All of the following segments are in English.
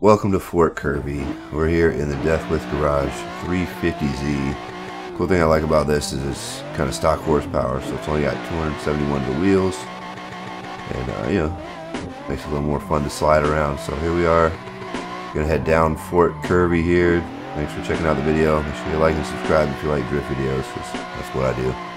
Welcome to Fort Curva. We're here in the Death Garage 350Z. Cool thing I like about this is it's kind of stock horsepower, so it's only got 271 of the wheels, and uh, you know, makes it a little more fun to slide around. So here we are, gonna head down Fort Curva here. Thanks for checking out the video. Make sure you like and subscribe if you like drift videos, because that's what I do.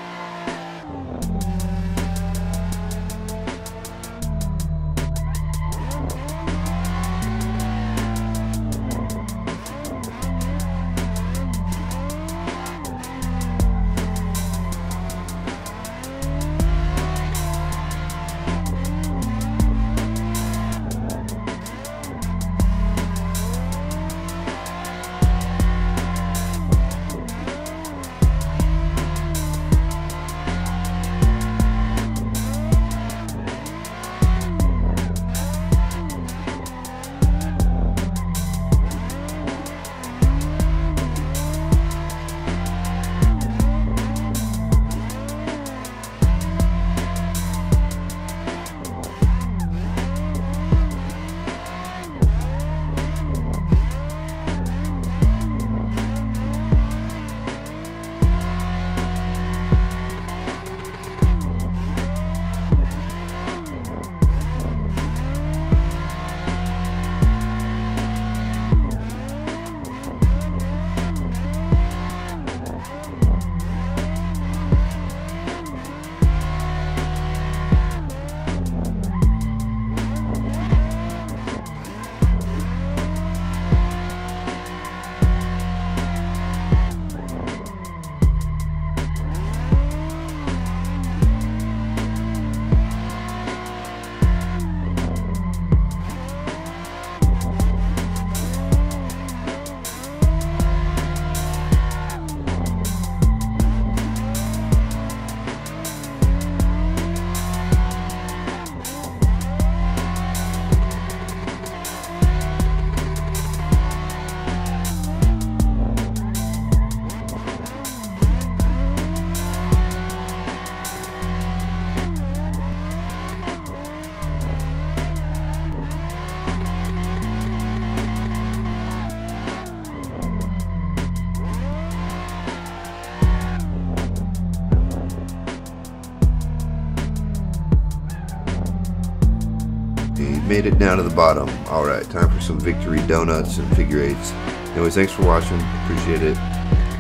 Made it down to the bottom. Alright, time for some victory donuts and figure eights. Anyways, thanks for watching. Appreciate it.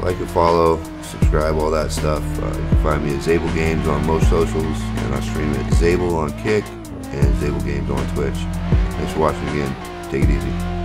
Like and follow, subscribe, all that stuff. Uh, you can find me at Zabel Games on most socials, and I stream at Zabel on Kick and Zabel Games on Twitch. Thanks for watching again. Take it easy.